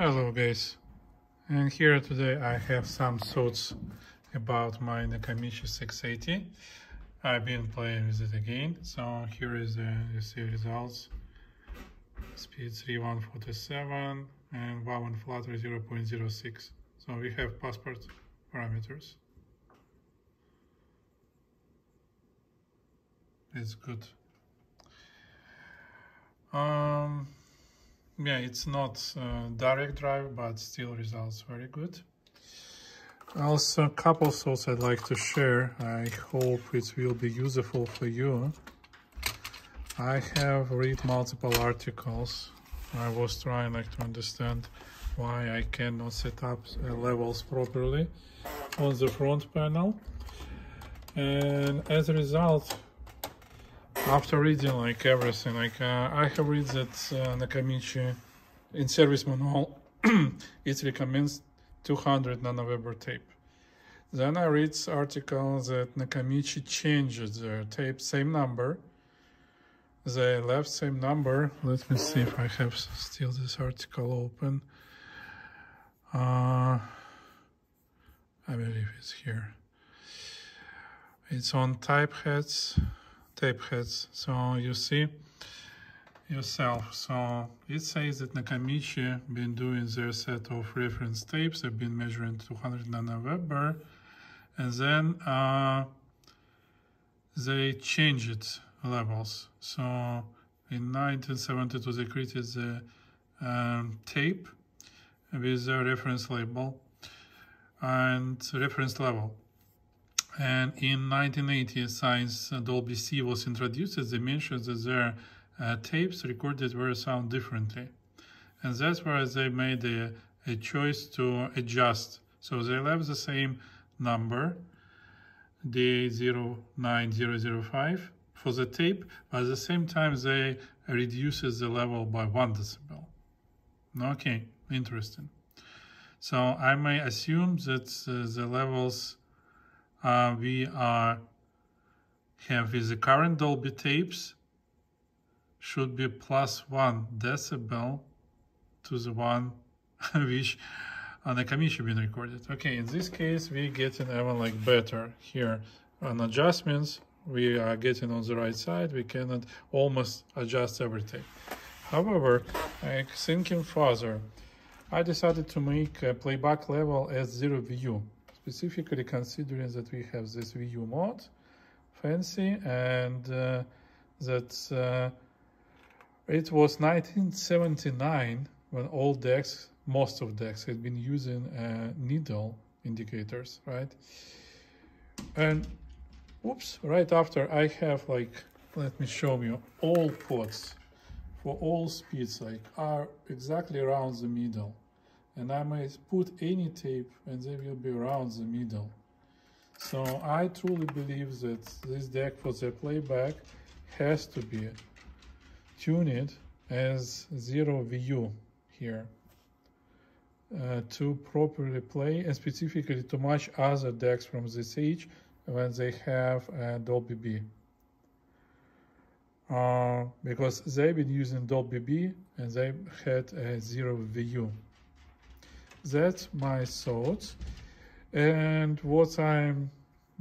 Hello guys, and here today I have some thoughts about my Nakamichi 680. I've been playing with it again, so here is the you see results. Speed 3147 and wow and flutter 0.06. So we have passport parameters. It's good. Um, yeah, it's not uh, direct drive, but still results very good. Also, a couple thoughts I'd like to share. I hope it will be useful for you. I have read multiple articles. I was trying like to understand why I cannot set up uh, levels properly on the front panel. And as a result, after reading like everything, like uh, I have read that uh, Nakamichi in service manual, it recommends 200 nanoweber tape. Then I read article that Nakamichi changed the tape, same number. They left same number. Let me see if I have still this article open. Uh, I believe it's here. It's on type heads tape heads. So you see yourself. So it says that Nakamichi been doing their set of reference tapes. They've been measuring 200 nanoweber, and then uh, they changed levels. So in 1972 they created the um, tape with the reference label and reference level. And in 1980, Science Dolby C was introduced. They mentioned that their uh, tapes recorded were sound differently. And that's where they made a, a choice to adjust. So they left the same number, D09005, for the tape, but at the same time they reduces the level by one decibel. Okay, interesting. So I may assume that uh, the levels uh, we are have with the current Dolby tapes should be plus one decibel to the one which on the commission been recorded. Okay, in this case we getting even like better here on adjustments. We are getting on the right side. We cannot almost adjust everything. However, I thinking further, I decided to make a playback level as zero VU specifically considering that we have this VU mode, fancy, and uh, that uh, it was 1979 when all decks, most of decks, had been using uh, needle indicators, right? And oops, right after I have like, let me show you, all pots for all speeds like are exactly around the middle and I may put any tape and they will be around the middle. So I truly believe that this deck for the playback has to be tuned as zero VU here uh, to properly play and specifically to match other decks from this age when they have uh, Dolby B. Uh, because they've been using Dolby B and they had a zero VU that's my thoughts and what I'm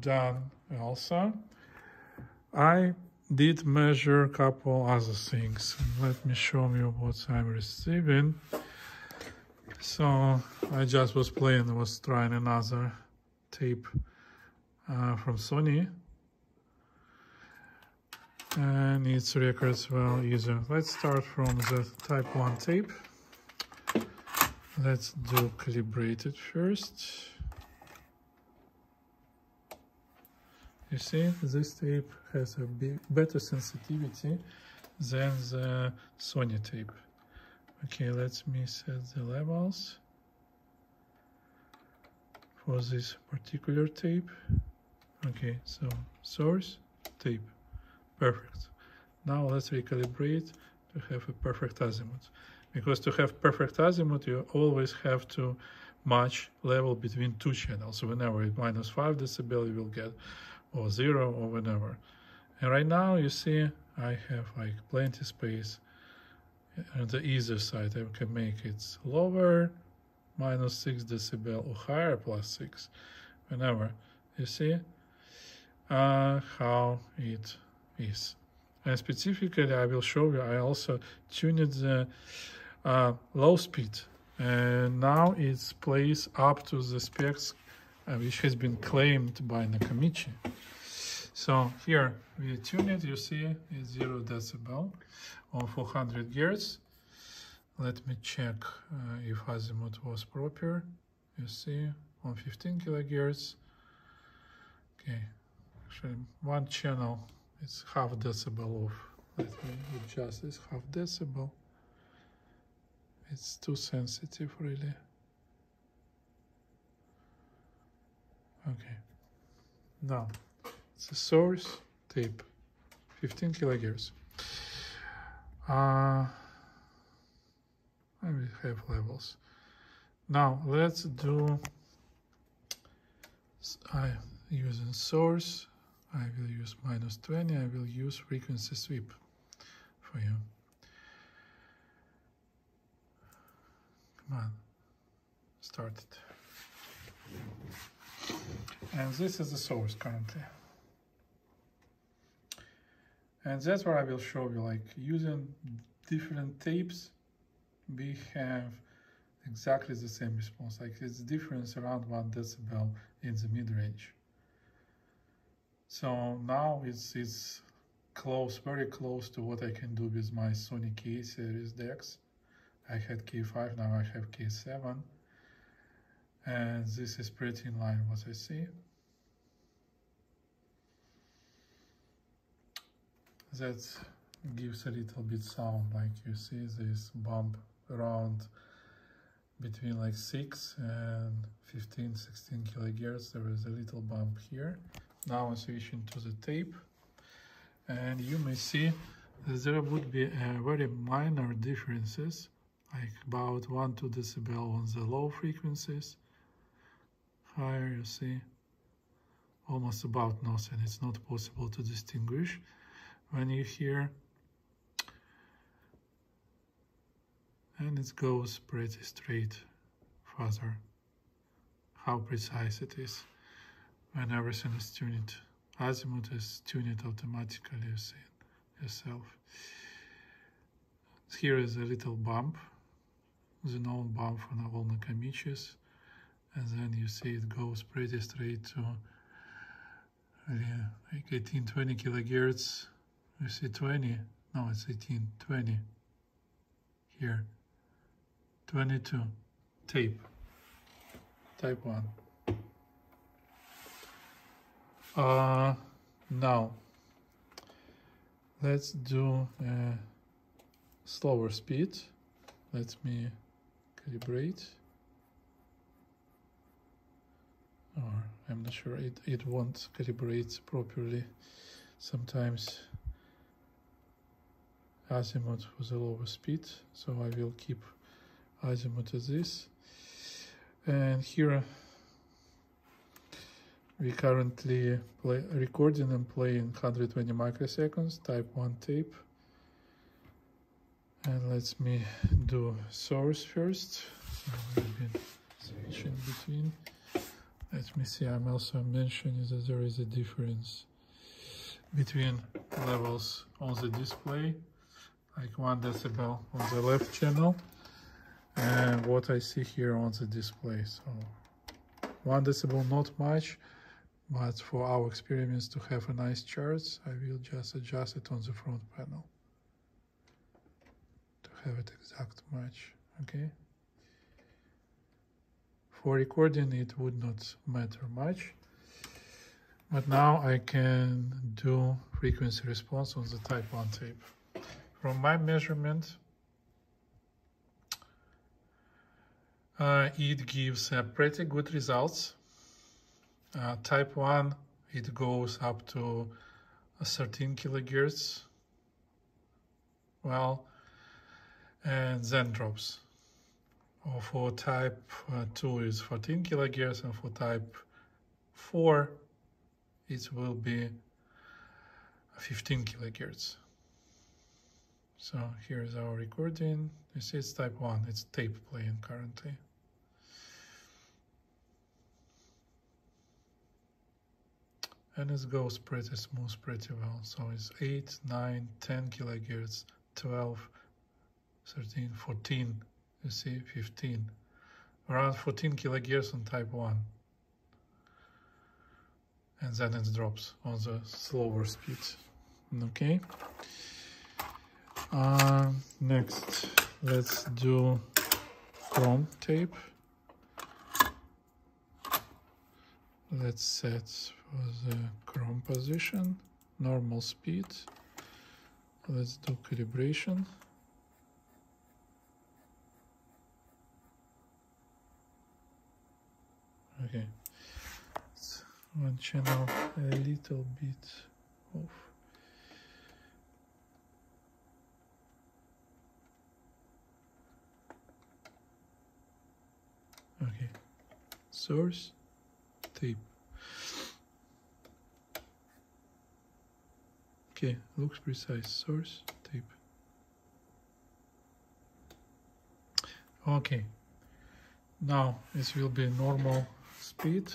done also. I did measure a couple other things. Let me show you what I'm receiving. So I just was playing was trying another tape uh, from Sony. And its records well easier. Let's start from the type 1 tape Let's do calibrated first. You see, this tape has a better sensitivity than the Sony tape. Okay, let me set the levels for this particular tape. Okay, so source, tape, perfect. Now let's recalibrate to have a perfect azimuth because to have perfect azimuth you always have to match level between two channels. So whenever it's minus 5 decibel you will get or 0 or whenever and right now you see I have like plenty space. On the either side I can make it lower minus 6 decibel or higher plus 6 whenever. You see uh, how it is. And specifically I will show you I also tuned the uh, low speed. And now it's placed up to the specs uh, which has been claimed by Nakamichi. So here we tune it you see it's 0 decibel on 400 Hz let me check uh, if azimuth was proper. You see on 15 kilohertz. Okay actually one channel is half decibel off. Let me adjust this half decibel it's too sensitive really. Okay. Now it's a source tape 15 kilohertz. Uh, and we have levels. Now let's do I using source. I will use minus 20 I will use frequency sweep for you come on start it and this is the source currently. And that's what I will show you like using different tapes we have exactly the same response. Like it's difference around one decibel in the mid-range so now it's it's close very close to what I can do with my Sony K series decks I had K5 now I have K7 and this is pretty in line what I see. That gives a little bit sound like you see this bump around between like 6 and 15 16 kilohertz. There is a little bump here. Now I'm switching to the tape. And you may see there would be a very minor differences like about 1 2 decibel on the low frequencies. Higher you see almost about nothing. It's not possible to distinguish. When you hear and it goes pretty straight further how precise it is. When everything is tuned azimuth is tuned automatically you see yourself. Here is a little bump the known bump for all Nakamichis and then you see it goes pretty straight to yeah, like 18 20 kilohertz. You see 20 no it's 18 20 here. 22 tape type 1 uh now let's do a slower speed. Let me calibrate or I'm not sure. It, it won't calibrate properly sometimes. Azimuth was a lower speed so I will keep azimuth as this and here we currently play recording and playing 120 microseconds type 1 tape and let me do source first. So switching between. Let me see I'm also mentioning that there is a difference between levels on the display like one decibel on the left channel and what I see here on the display. So one decibel not much but for our experiments to have a nice charts I will just adjust it on the front panel have it exact match okay for recording it would not matter much but now I can do frequency response on the type 1 tape from my measurement, uh, it gives uh, pretty good results. Uh, type 1, it goes up to 13 kilohertz. Well, and then drops. Or for type uh, 2 is 14 kilohertz, and for type 4, it will be 15 kilohertz. So here is our recording. You see it's type 1, it's tape playing currently. And it goes pretty smooth, pretty well. So it's 8, 9, 10 kilohertz, 12, 13, 14, you see, 15. Around 14 kilohertz on type 1. And then it drops on the slower speed. Okay. Uh, next, let's do chrome tape. Let's set for the chrome position, normal speed. Let's do calibration. Okay, one channel a little bit off. okay. Source tape. Okay looks precise. Source tape. Okay. Now this will be normal speed.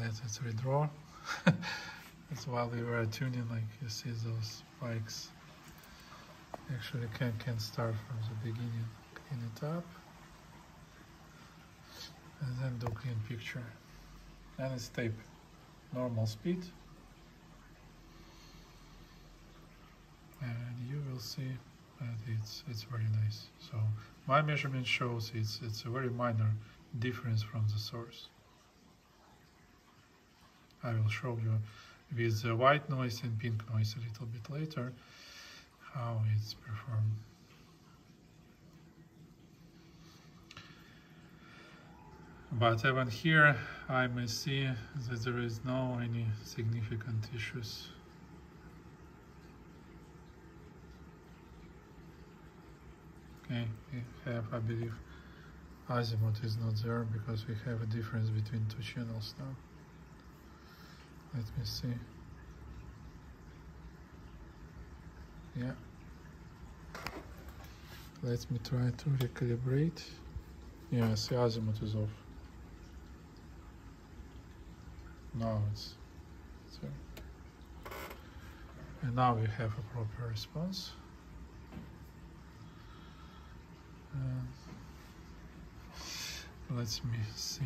Let's redraw. That's while we were tuning like you see those spikes. Actually can can start from the beginning. Clean it up. And then do clean picture. And it's tape. Normal speed. And you will see it's it's very nice so my measurement shows it's it's a very minor difference from the source I will show you with the white noise and pink noise a little bit later how it's performed. But even here I may see that there is no any significant issues. Okay, we have, I believe, azimuth is not there because we have a difference between two channels now. Let me see. yeah. Let me try to recalibrate. Yeah see azimuth is off. Now it's, it's and now we have a proper response uh, let me see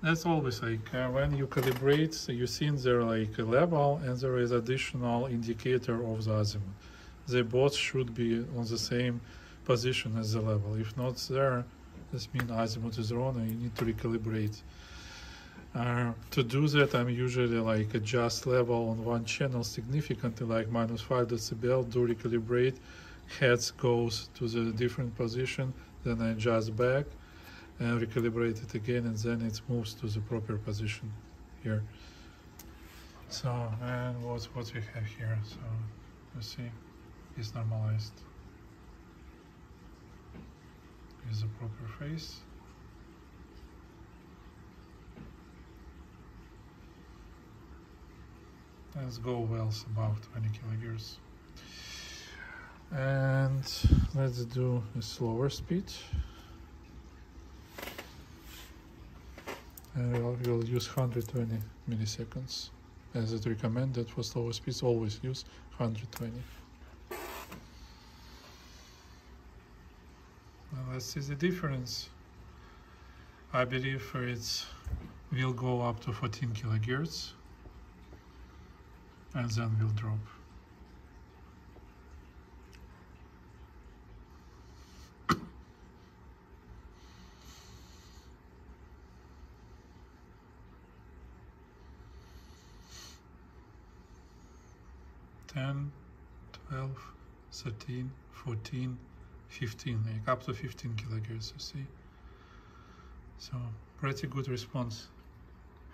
That's always like uh, when you calibrate, so you see there like a level and there is additional indicator of the azimuth. They both should be on the same position as the level. If not there, this means azimuth is wrong and you need to recalibrate. Uh, to do that, I'm usually like adjust level on one channel significantly, like minus 5 decibel, do recalibrate, heads goes to the different position, then I adjust back, and recalibrate it again and then it moves to the proper position here. So and what what we have here so you see it's normalized. Is the proper phase let's go wells above 20 kilohertz and let's do a slower speed. And we'll use 120 milliseconds. As it recommended for slower speeds always use 120 now let's see the difference. I believe it will go up to 14 kilohertz and then we'll drop 10, 12, 13, 14, 15, like up to 15 kilohertz, you see. So pretty good response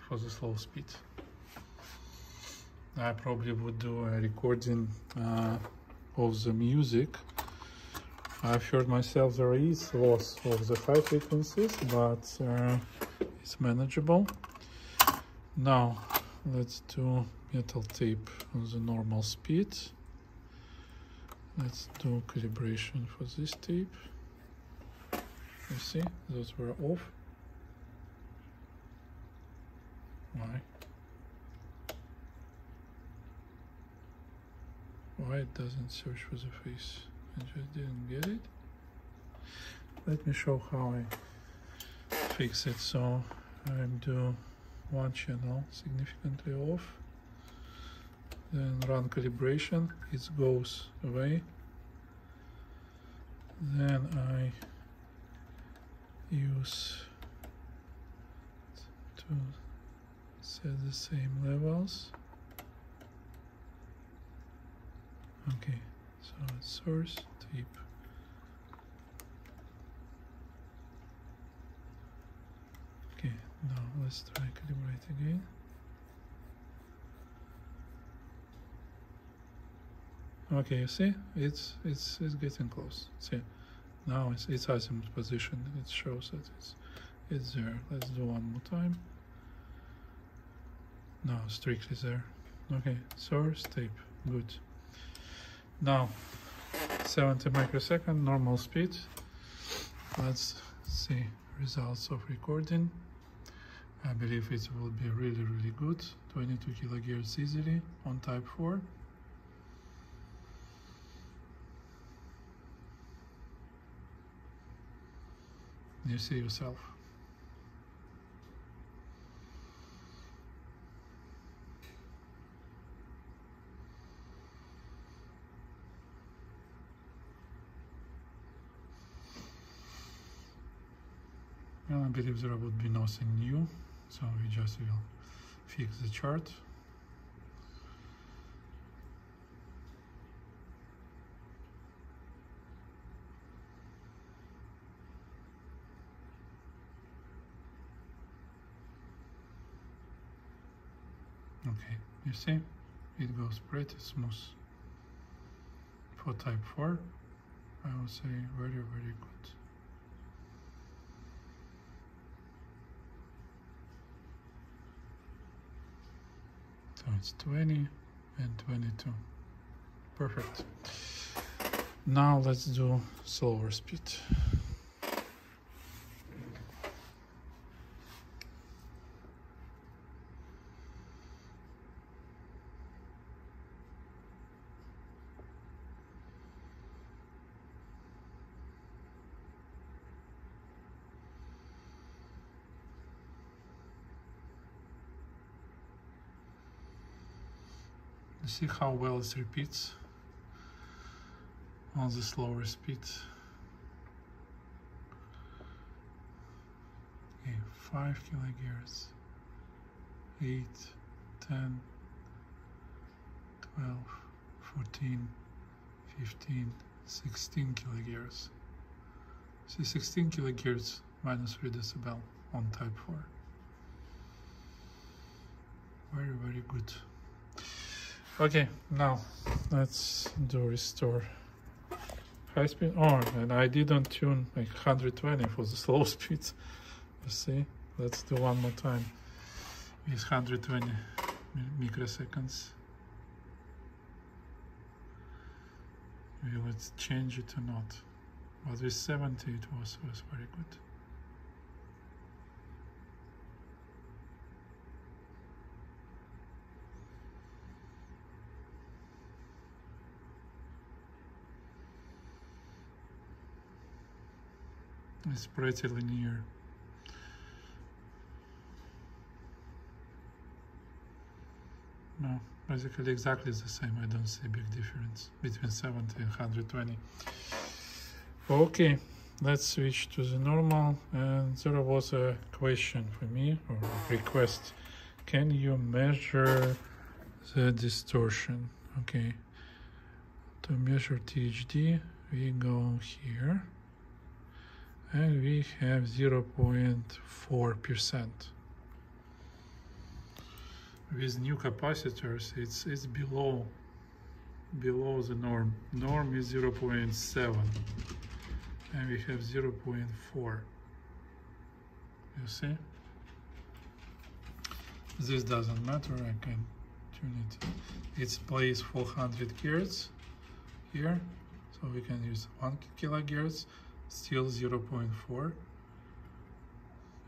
for the slow speed. I probably would do a recording uh, of the music I've heard myself there is loss of the high frequencies, but uh, it's manageable. Now let's do metal tape on the normal speed. Let's do calibration for this tape. You see, those were off. Why? Why it doesn't search for the face? I just didn't get it. Let me show how I fix it. So I do one channel significantly off. Then run calibration, it goes away. Then I use to set the same levels. Okay, so source tape. Okay, now let's try calibrate again. Okay, you see, it's it's it's getting close. See, now it's it's azimuth position. It shows that it's it's there. Let's do one more time. No, strictly there. Okay, source tape. Good. Now, 70 microsecond normal speed. Let's see results of recording. I believe it will be really, really good. 22 kilohertz easily on type 4. You see yourself. I believe there would be nothing new, so we just will fix the chart. Okay, you see, it goes pretty smooth. For type 4, I would say very, very good. So it's 20 and 22. Perfect. Now let's do slower speed. See how well it repeats on the slower speed. Okay, 5 kilohertz, 8, 10, 12, 14, 15, 16 kilohertz. See 16 kilohertz minus 3 decibel on type 4. Very, very good. Okay, now let's do restore high speed. Oh, and I didn't tune like 120 for the slow speed. You see? Let's do one more time with 120 microseconds. Will it change it or not? But with 70 it was, was very good. It's pretty linear. No, basically exactly the same. I don't see big difference between 70 and 120. Okay, let's switch to the normal. And there was a question for me or request. Can you measure the distortion? Okay, to measure THD, we go here and we have 0.4%. With new capacitors, it's, it's below, below the norm. Norm is 0.7. and we have 0.4 you see this doesn't matter I can tune it it's plays 400 hertz here so we can use 1 kilohertz still 0.4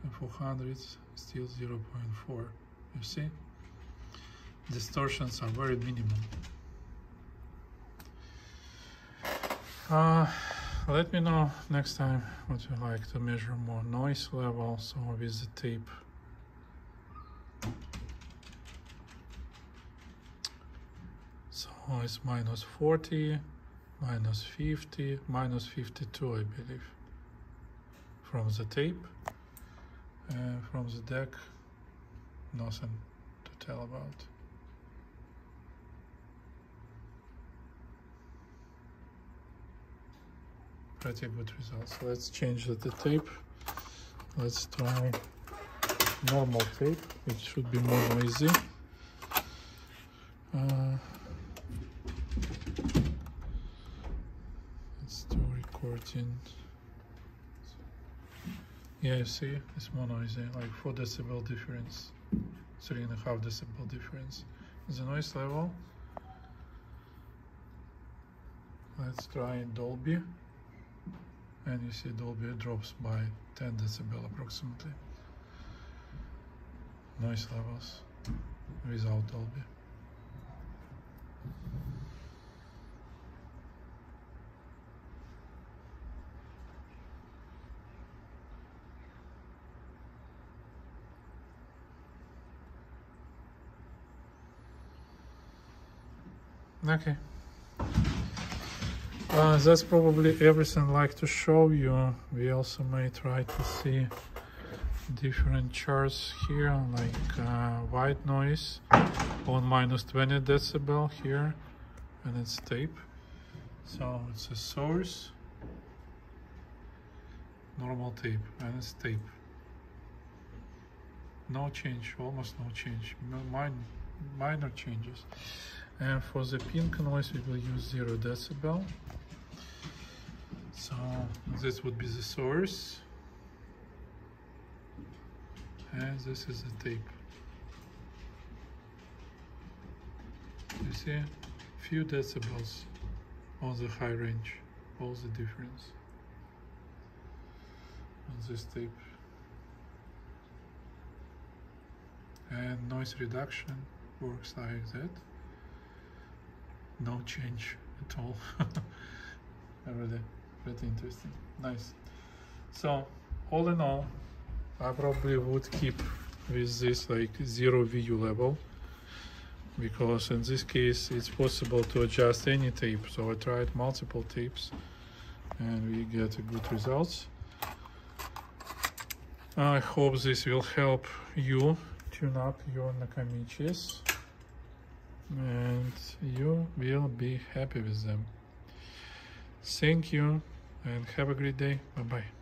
and 400 still 0.4 you see? Distortions are very minimal. Uh, let me know next time what you like to measure more noise level so with the tape. So it's minus 40 minus 50 minus 52 I believe from the tape and from the deck nothing to tell about pretty good results. Let's change the tape. Let's try normal tape. It should be more noisy. Uh, 14 yeah see. It's more noisy like 4 decibel difference. Three and a half decibel difference. The noise level? Let's try Dolby. And you see Dolby drops by 10 decibel approximately. Noise levels without Dolby. Okay. Uh, that's probably everything I'd like to show you. We also may try to see different charts here, like uh, white noise on minus 20 decibel here, and it's tape. So it's a source, normal tape, and it's tape. No change, almost no change, minor, minor changes. And for the pink noise, we will use zero decibel. So this would be the source. And this is the tape. You see, few decibels on the high range, all the difference on this tape. And noise reduction works like that. No change at all. really pretty interesting. Nice. So all in all I probably would keep with this like zero VU level because in this case it's possible to adjust any tape. So I tried multiple tapes and we get a good results I hope this will help you tune up your Nakamichis and you will be happy with them thank you and have a great day. Bye bye.